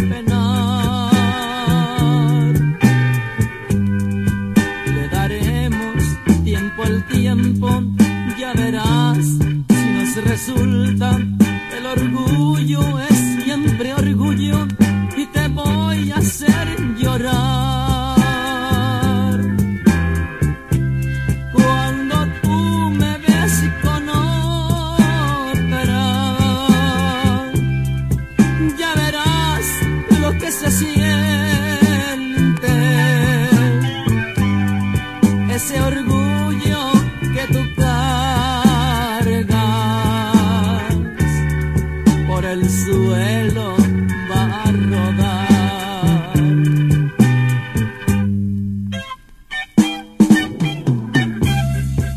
penar. Le daremos tiempo al tiempo, ya verás si nos resulta. El orgullo es siempre orgullo y te voy a hacer llorar. Siente. Ese orgullo que tú cargas por el suelo va a rodar.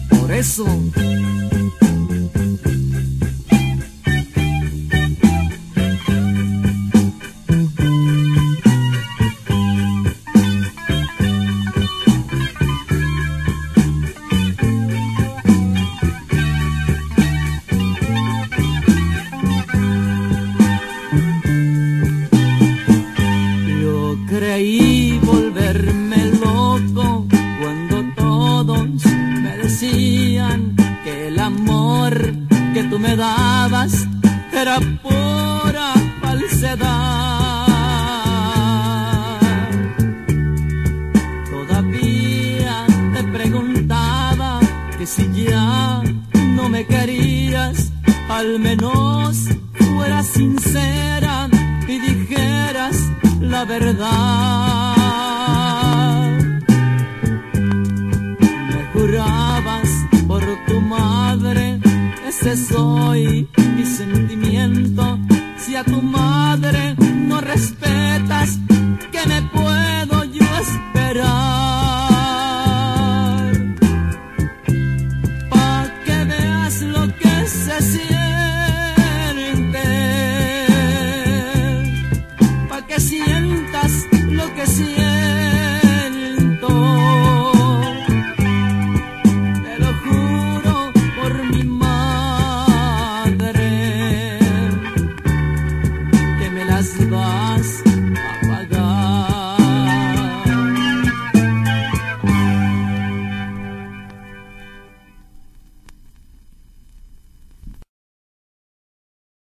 Por eso era pura falsedad. Todavía te preguntaba que si ya no me querías, al menos fueras sincera y dijeras la verdad. Me jurabas por tu madre, ese soy mi sentimiento. Si a tu madre no respetas, ¿qué me puedo yo esperar? Pa' que veas lo que se siente. Pa' que sientas lo que sientes. las vas